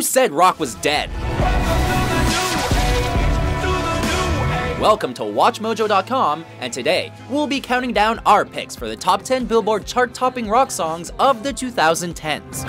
Who said rock was dead? Welcome to WatchMojo.com, and today we'll be counting down our picks for the top 10 Billboard chart topping rock songs of the 2010s.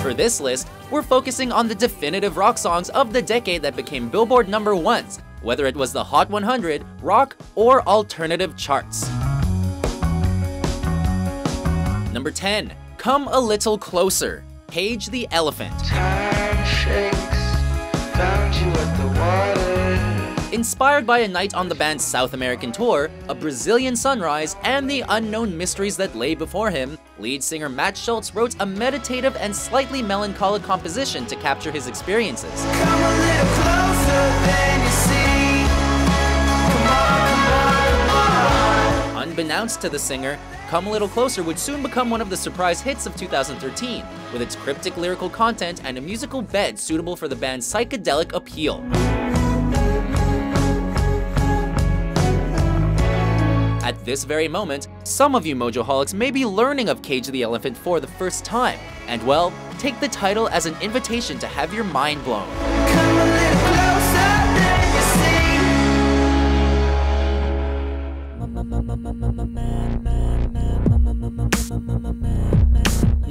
For this list, we're focusing on the definitive rock songs of the decade that became Billboard number ones, whether it was the Hot 100, rock, or alternative charts. Number 10, Come a Little Closer, Cage the Elephant. Inspired by a night on the band's South American tour, a Brazilian sunrise, and the unknown mysteries that lay before him, lead singer Matt Shultz wrote a meditative and slightly melancholic composition to capture his experiences. Unbeknownst to the singer, Come a Little Closer would soon become one of the surprise hits of 2013, with its cryptic lyrical content and a musical bed suitable for the band's psychedelic appeal. At this very moment, some of you Mojoholics may be learning of Cage the Elephant for the first time, and well, take the title as an invitation to have your mind blown.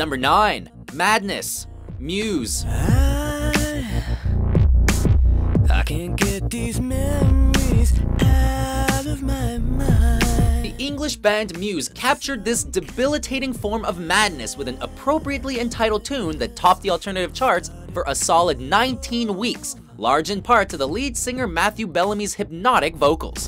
Number 9. Madness. Muse. I can't get these memories out of my mind. The English band Muse captured this debilitating form of madness with an appropriately entitled tune that topped the alternative charts for a solid 19 weeks, large in part to the lead singer Matthew Bellamy's hypnotic vocals.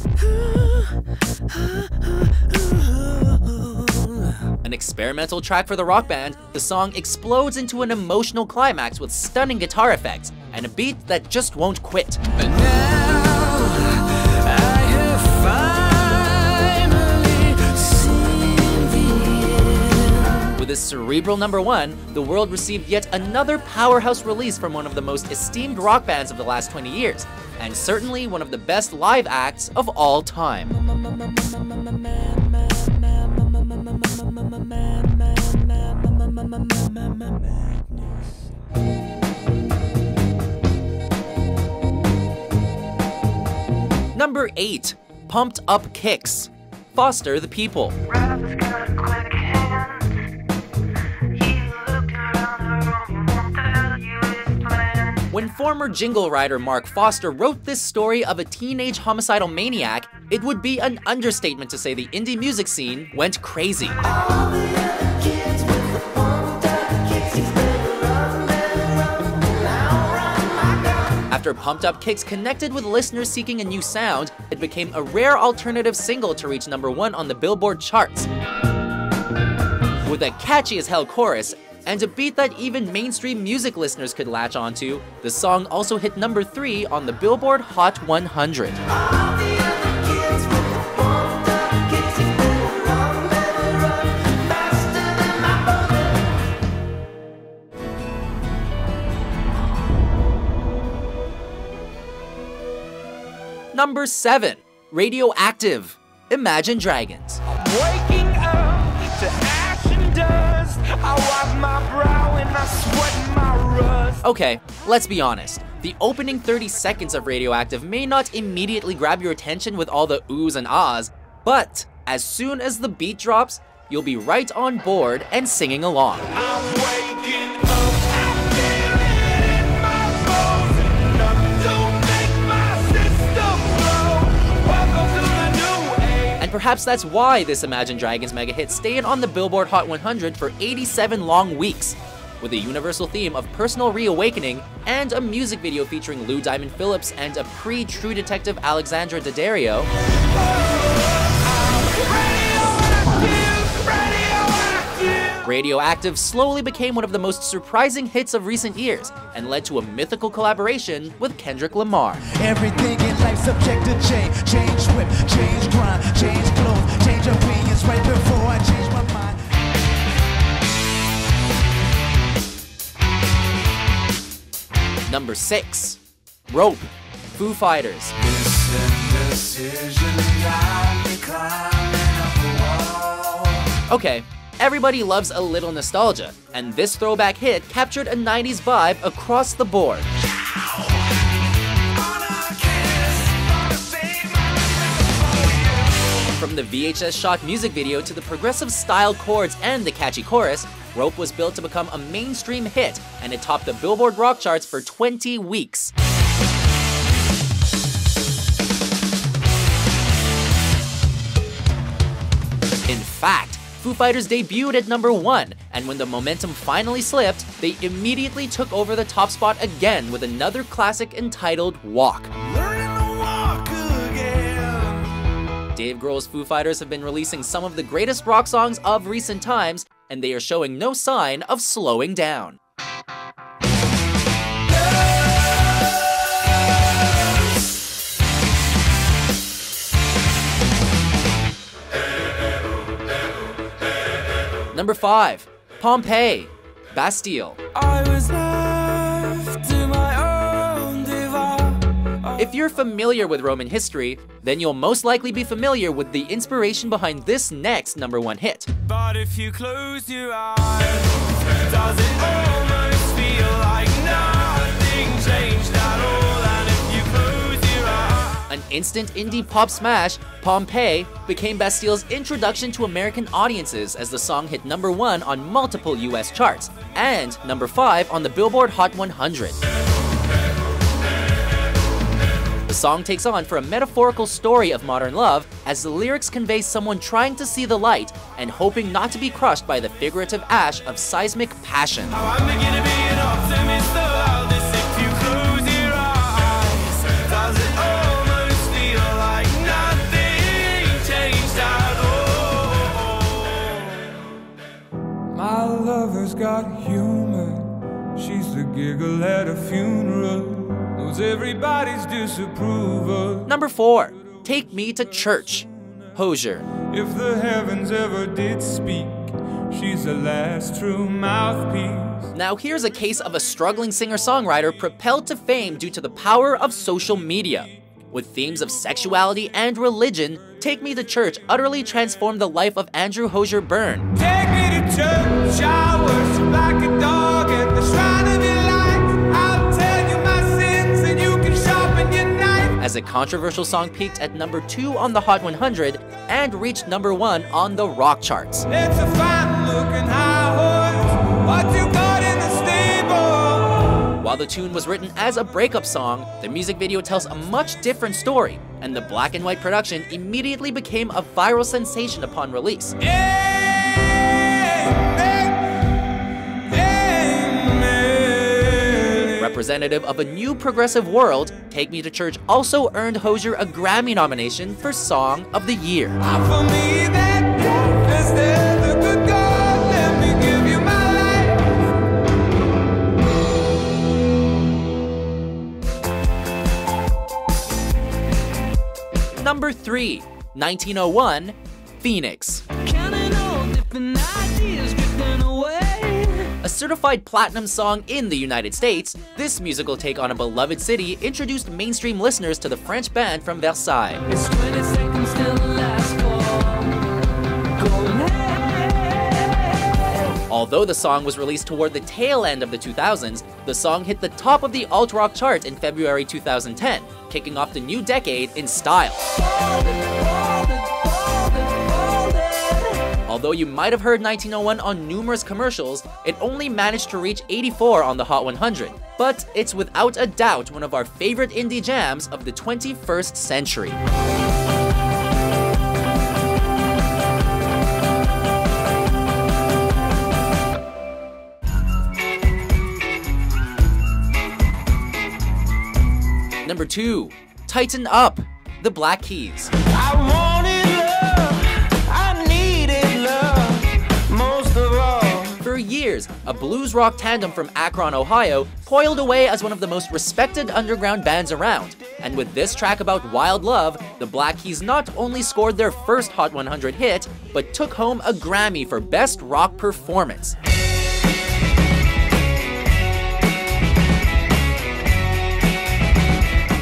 Experimental track for the rock band, the song explodes into an emotional climax with stunning guitar effects and a beat that just won't quit. And now I have finally seen the end. With this cerebral number one, the world received yet another powerhouse release from one of the most esteemed rock bands of the last 20 years, and certainly one of the best live acts of all time. Number 8. Pumped Up Kicks. Foster the People. Rob's got quick hands. He looked around the room, he won't tell you his plans. When former jingle writer Mark Foster wrote this story of a teenage homicidal maniac, it would be an understatement to say the indie music scene went crazy. After Pumped Up Kicks connected with listeners seeking a new sound, it became a rare alternative single to reach number one on the Billboard charts. With a catchy as hell chorus, and a beat that even mainstream music listeners could latch onto, the song also hit number 3 on the Billboard Hot 100. Number 7. Radioactive. Imagine Dragons. Waking up to ash and dust. I wipe my brow and I sweat my rust. Okay, let's be honest. The opening 30 seconds of Radioactive may not immediately grab your attention with all the oohs and ahs, but as soon as the beat drops, you'll be right on board and singing along. Perhaps that's why this Imagine Dragons mega hit stayed on the Billboard Hot 100 for 87 long weeks, with a universal theme of personal reawakening and a music video featuring Lou Diamond Phillips and a pre-True Detective Alexandra Daddario. Radioactive, radioactive. Radioactive slowly became one of the most surprising hits of recent years and led to a mythical collaboration with Kendrick Lamar. Everything in life subject to change. Change whip, change grind, change clothes, change opinions right before I change my mind. Number 6. Rope. Foo Fighters. Okay, everybody loves a little nostalgia, and this throwback hit captured a 90s vibe across the board. From the VHS shot music video to the progressive style chords and the catchy chorus, Rope was built to become a mainstream hit, and it topped the Billboard rock charts for 20 weeks. In fact, Foo Fighters debuted at number one, and when the momentum finally slipped, they immediately took over the top spot again with another classic entitled Walk. Dave Grohl's Foo Fighters have been releasing some of the greatest rock songs of recent times, and they are showing no sign of slowing down. Number 5. Pompeii, Bastille. I was left to my own device. If you're familiar with Roman history, then you'll most likely be familiar with the inspiration behind this next number one hit. But if you close your eyes, does it almost feel like instant indie pop smash, Pompeii became Bastille's introduction to American audiences as the song hit number one on multiple US charts and number five on the Billboard Hot 100. The song takes on for a metaphorical story of modern love as the lyrics convey someone trying to see the light and hoping not to be crushed by the figurative ash of seismic passion. Funeral. Knows everybody's disapproval. Number four, Take Me to Church, Hozier. If the heavens ever did speak, she's the last true mouthpiece. Now, here's a case of a struggling singer songwriter propelled to fame due to the power of social media. With themes of sexuality and religion, Take Me to Church utterly transformed the life of Andrew Hozier Byrne. Take me to church, I worship like As a controversial song peaked at number 2 on the Hot 100 and reached number 1 on the rock charts. It's a fine looking high horse. What you got in the stable? While the tune was written as a breakup song, the music video tells a much different story, and the black and white production immediately became a viral sensation upon release. Amen. Representative of a new progressive world, Take Me to Church also earned Hozier a Grammy nomination for Song of the Year. For me, that death is there, the good God. Let me give you my life. Number 3, 1901, Phoenix. Certified platinum song in the United States, this musical take on a beloved city introduced mainstream listeners to the French band from Versailles. It's 20 seconds till the last call. Going hey. Although the song was released toward the tail end of the 2000s, the song hit the top of the alt rock chart in February 2010, kicking off the new decade in style. Although you might have heard 1901 on numerous commercials, it only managed to reach 84 on the Hot 100. But it's without a doubt one of our favorite indie jams of the 21st century. Number 2, Tighten Up, The Black Keys. Blues rock tandem from Akron, Ohio, coiled away as one of the most respected underground bands around. And with this track about wild love, the Black Keys not only scored their first Hot 100 hit, but took home a Grammy for Best Rock Performance.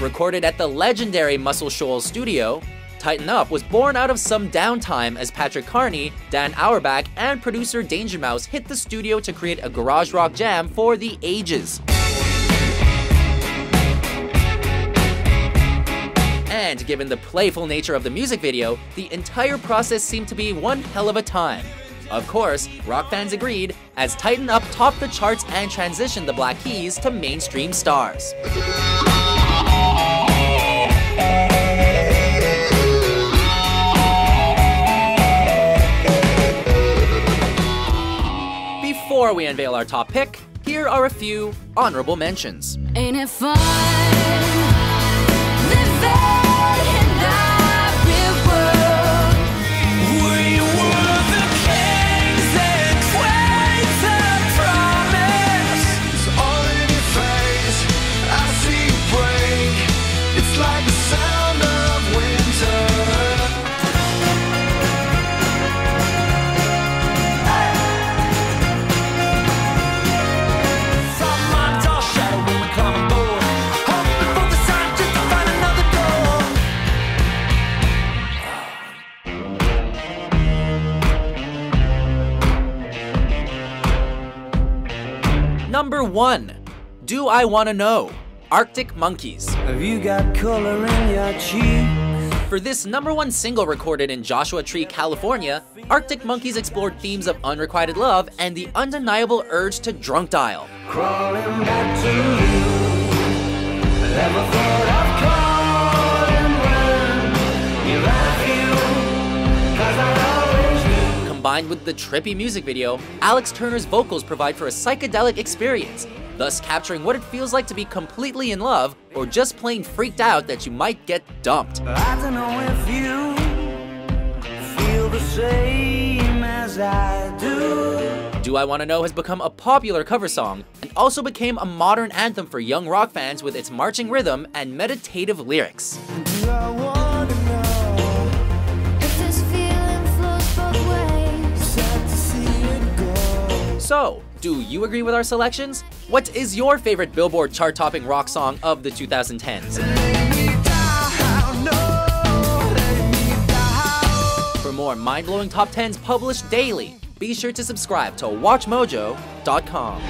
Recorded at the legendary Muscle Shoals studio, Tighten Up was born out of some downtime as Patrick Carney, Dan Auerbach, and producer Danger Mouse hit the studio to create a garage rock jam for the ages. And given the playful nature of the music video, the entire process seemed to be one hell of a time. Of course, rock fans agreed, as Tighten Up topped the charts and transitioned the Black Keys to mainstream stars. Before we unveil our top pick, here are a few honorable mentions. Ain't it fun? Living 1. Do I Wanna Know? Arctic Monkeys. Have you got color in your cheeks? For this number one single recorded in Joshua Tree, California, Arctic Monkeys explored themes of unrequited love and the undeniable urge to drunk dial. Combined with the trippy music video, Alex Turner's vocals provide for a psychedelic experience, thus capturing what it feels like to be completely in love or just plain freaked out that you might get dumped. I don't know if you feel the same as I do. Do I Wanna Know has become a popular cover song and also became a modern anthem for young rock fans with its marching rhythm and meditative lyrics. Do you agree with our selections? What is your favorite Billboard chart topping rock song of the 2010s? Down, no, lay me down. For more mind blowing top 10s published daily, be sure to subscribe to WatchMojo.com.